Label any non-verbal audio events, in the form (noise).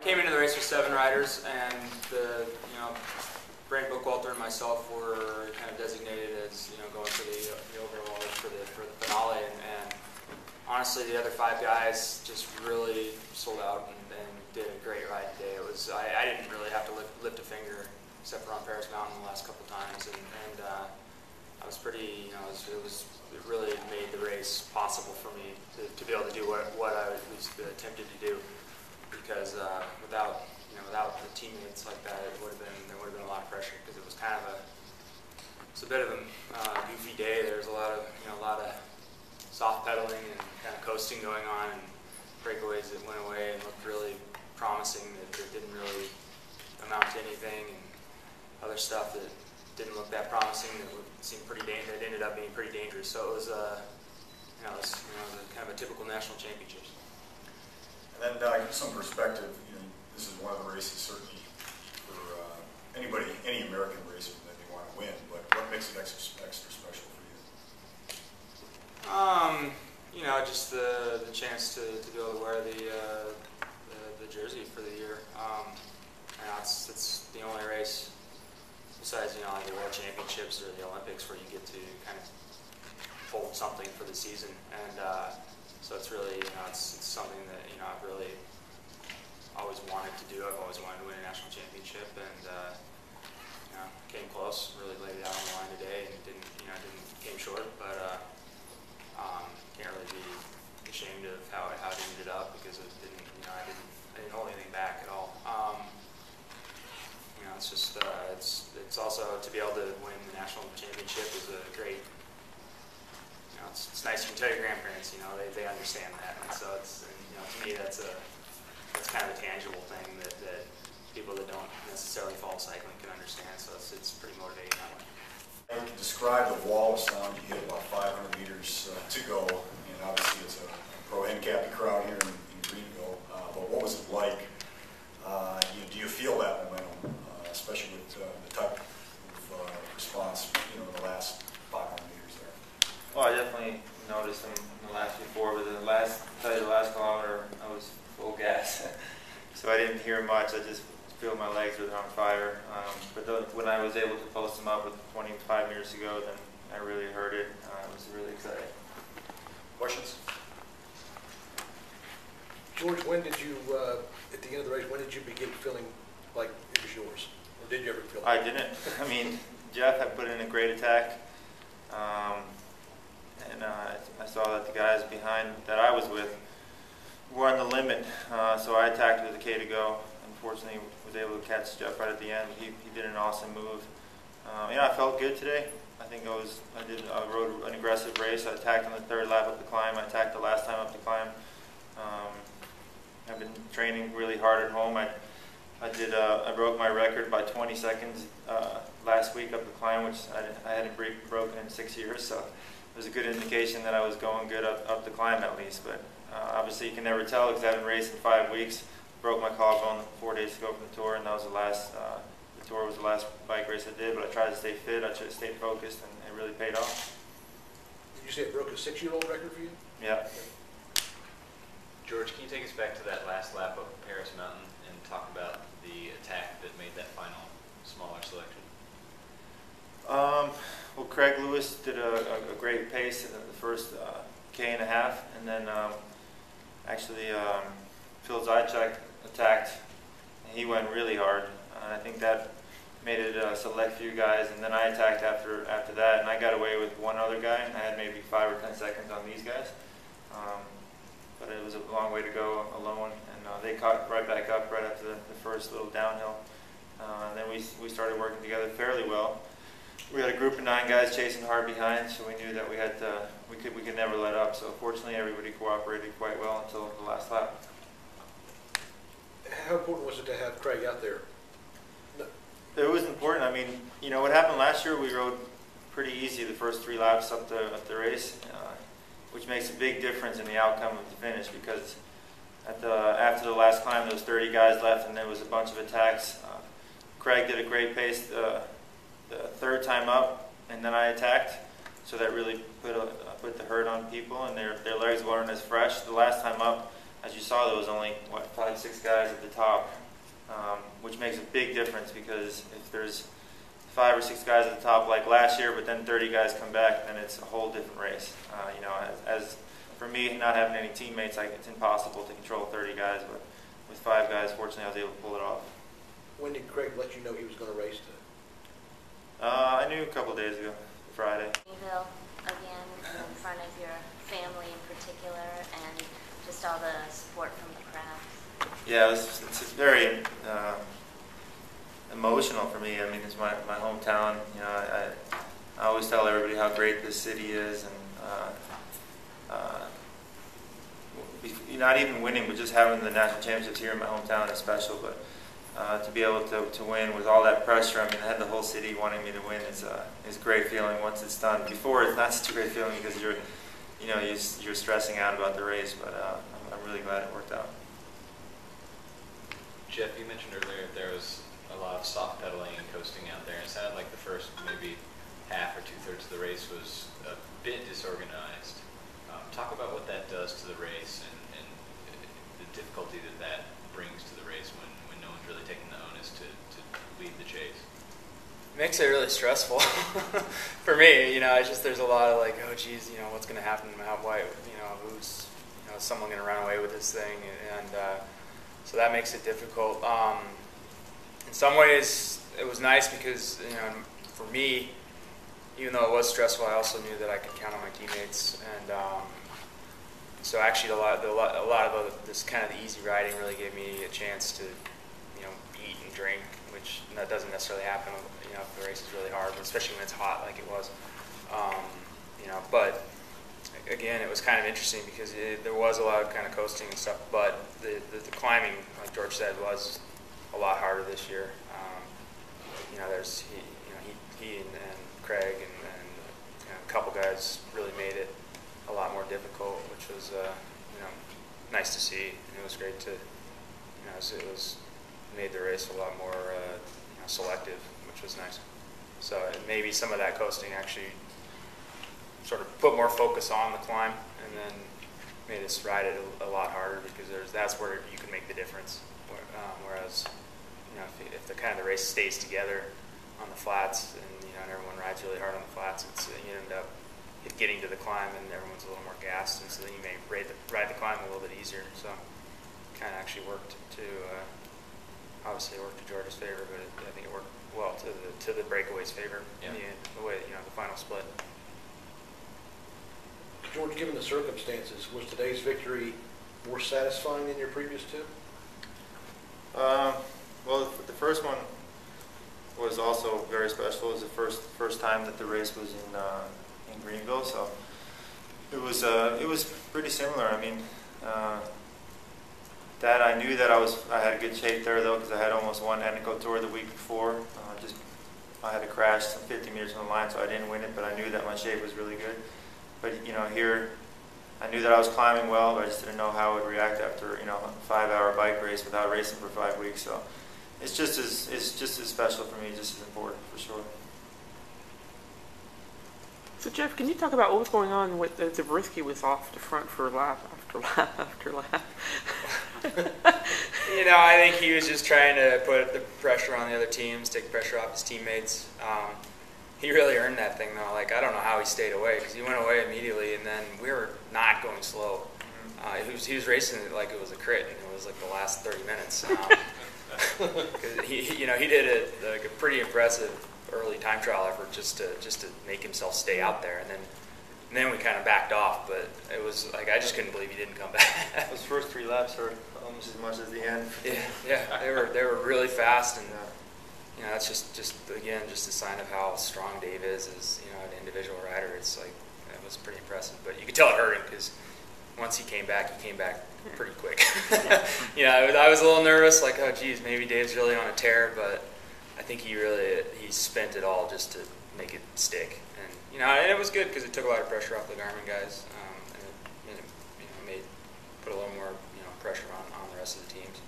Came into the race with seven riders, and the you know Brent Bookwalter and myself were kind of designated as you know going for the, the overall for the for the finale, and, and honestly, the other five guys just really sold out and, and did a great ride today. It was I, I didn't really have to lift, lift a finger except for on Paris Mountain the last couple times, and, and uh, I was pretty you know it was, it was it really made the race possible for me to, to be able to do what what I was attempted to do because uh, without you know without the teammates like that, it would have been there would have been a lot of pressure because it was kind of a it's a bit of a uh, goofy day. There was a lot of you know a lot of soft pedaling and kind of coasting going on and breakaways that went away and looked really promising that, didn't really amount to anything and other stuff that didn't look that promising that would seem pretty dangerous. That ended up being pretty dangerous. So it was uh, you know it was, you know, it was kind of a typical national championships. And then uh, give some perspective, you know, this is one of the races certainly for uh, anybody, any American racer that they want to win, but what makes it extra, extra special for you? Um, you know, just the, the chance to, to be able to wear the, uh, the, the jersey for the year. Um, you know, it's, it's the only race besides, you know, like the World Championships or the Olympics where you get to kind of hold something for the season. And uh, so it's really, you know, it's, it's something that, you know, I've really always wanted to do. I've always wanted to win a national championship and, uh, you know, came close, really laid it out on the line today and didn't, you know, didn't, came short, but, uh, um, can't really be ashamed of how, how it ended up because it didn't, you know, I didn't, I didn't hold anything back at all. Um, you know, it's just, uh, it's, it's also to be able to win the national championship is a know, it's, it's nice you can tell your grandparents, you know, they, they understand that. And so it's, you know, to me, that's a, that's kind of a tangible thing that, that people that don't necessarily follow cycling can understand. So it's, it's pretty motivating that way. You can describe the wall of sound you hit about 500 meters uh, to go, and obviously it's a pro Hincapie crowd here in, in Greenville, uh, but what was it like? Uh, you, do you feel that momentum, uh, especially with uh, the type of uh, response, you know, in the last 500 meters there? Well, I definitely noticed them in the last before, but the last, tell you the last kilometer, I was full gas. (laughs) so I didn't hear much. I just feel my legs were on fire. Um, but the, when I was able to post them up with 25 meters to go, then I really heard it. Uh, it was really exciting. Questions? George, when did you, uh, at the end of the race, when did you begin feeling like it was yours? Or did you ever feel I didn't. (laughs) I mean, Jeff had put in a great attack. Um, and uh, I saw that the guys behind that I was with were on the limit, uh, so I attacked with a K to go. Unfortunately, was able to catch Jeff right at the end. He, he did an awesome move. Um, you know, I felt good today. I think I was I did I rode an aggressive race. I attacked on the third lap up the climb. I attacked the last time up the climb. Um, I've been training really hard at home. I I did uh, I broke my record by 20 seconds uh, last week up the climb, which I, I hadn't broken in six years. So was a good indication that I was going good up, up the climb at least. But uh, obviously you can never tell because I haven't raced in five weeks. Broke my collarbone four days ago from the tour, and that was the last. Uh, the tour was the last bike race I did. But I tried to stay fit. I tried to stay focused, and it really paid off. Did you say it broke a six-year-old record for you? Yeah. George, can you take us back to that last lap of Paris Mountain and talk about the attack that made that final smaller selection? Um, well, Craig Lewis did a, a, great pace in the first uh, K and a half, and then um, actually um, Phil Zajicek attacked. And he went really hard, and I think that made it a select few guys. And then I attacked after after that, and I got away with one other guy, and I had maybe five or ten seconds on these guys. Um, but it was a long way to go alone, and uh, they caught right back up right after the, the first little downhill. Uh, and then we, we started working together fairly well. We had a group of nine guys chasing hard behind, so we knew that we had to, we could we could never let up. So fortunately, everybody cooperated quite well until the last lap. How important was it to have Craig out there? It was important. I mean, you know what happened last year? We rode pretty easy the first three laps up the up the race, uh, which makes a big difference in the outcome of the finish because at the after the last climb, there was 30 guys left, and there was a bunch of attacks. Uh, Craig did a great pace uh, the third time up, and then I attacked, so that really put a, put the hurt on people, and their their legs weren't as fresh. The last time up, as you saw, there was only what five, six guys at the top, um, which makes a big difference because if there's five or six guys at the top like last year, but then 30 guys come back, then it's a whole different race. Uh, you know, as, as for me, not having any teammates, like it's impossible to control 30 guys, but with five guys, fortunately, I was able to pull it off. When did Craig let you know he was going to race today? Uh, I knew a couple days ago, Friday. Greenville again in front of your family in particular and just all the support from the crowd. Yeah, it's, it's very uh, emotional for me. I mean, it's my, my hometown. You know, I, I always tell everybody how great this city is, and uh, uh, not even winning, but just having the national championships here in my hometown is special. But uh, to be able to, to win with all that pressure, I mean, I had the whole city wanting me to win is a is a great feeling once it's done. Before, it's not such a great feeling because you're, you know, you're, you're stressing out about the race. But uh, I'm, I'm really glad it worked out. Jeff, you mentioned earlier there was a lot of soft pedaling and coasting out there. It sounded like the first maybe half or two thirds of the race was a bit disorganized. Um, talk about what that does to the race and, and the difficulty that that brings to the race when, no one's really taking the onus to, to lead the chase. makes it really stressful (laughs) for me. You know, it's just there's a lot of like, oh geez, you know, what's going to happen? How why, you know, who's, you know, is someone going to run away with this thing? And uh, so that makes it difficult. Um, in some ways, it was nice because you know, for me, even though it was stressful, I also knew that I could count on my teammates, and um, so actually, a lot, the, a lot of this kind of the easy riding really gave me a chance to, you know, eat and drink, which that doesn't necessarily happen, you know, if the race is really hard, especially when it's hot like it was, um, you know. But again, it was kind of interesting because it, there was a lot of kind of coasting and stuff, but the, the, the climbing, like George said, was a lot harder this year. Um, you know, there's he, you know, he, he and, and Craig and, and you know, a couple guys really made it a lot more difficult, which was uh, you know nice to see. And it was great to you know it was, it was made the race a lot more uh, you know, selective, which was nice. So uh, maybe some of that coasting actually sort of put more focus on the climb, and then made us ride it a, a lot harder because there's that's where you can make the difference. Um, whereas you know if, if the kind of the race stays together on the flats, and you know and everyone rides really hard on the flats, it's you end up getting to the climb and everyone's a little more gassed, and so then you may ride the, ride the climb a little bit easier. So kind of actually worked to uh, obviously it worked to George's favor, but it, I think it worked well to the to the breakaways' favor in Yeah. the end, the way you know the final split. George, given the circumstances, was today's victory more satisfying than your previous two? Um, well, the first one was also very special. It was the first first time that the race was in uh, in Greenville, so it was uh, it was pretty similar. I mean, uh, that I knew that I was I had a good shape there though because I had almost won Eneco Tour the week before. Uh, just I had a crash some 50 meters from the line, so I didn't win it, but I knew that my shape was really good. But you know, here I knew that I was climbing well, but I just didn't know how I would react after you know a five-hour bike race without racing for five weeks. So it's just as it's just as special for me, just as important for sure. So Jeff, can you talk about what was going on with the Zabriskie was off the front for lap after lap after lap? (laughs) (laughs) You know, I think he was just trying to put the pressure on the other teams, take pressure off his teammates. Um, he really earned that thing, though. Like, I don't know how he stayed away because he went away immediately, and then we were not going slow. Uh, he, was, he was racing it like it was a crit, and it was like the last 30 minutes. Um, (laughs) (laughs) he, you know, he did a, like a pretty impressive early time trial effort just to just to make himself stay out there, and then and then we kind of backed off. But it was like I just couldn't believe he didn't come back. (laughs) Those first three laps hurt almost as much as the end. Yeah, yeah, they were they were really fast, and Yeah. you know that's just just again just a sign of how strong Dave is as you know an individual rider. It's like it was pretty impressive, but you could tell it hurt him because once he came back, he came back pretty quick. (laughs) you know, I was, I was a little nervous, like oh geez, maybe Dave's really on a tear, but I think he really he spent it all just to make it stick, and you know, and it was good because it took a lot of pressure off the Garmin guys, um, and it, it you know made put a little more you know pressure on on the rest of the teams.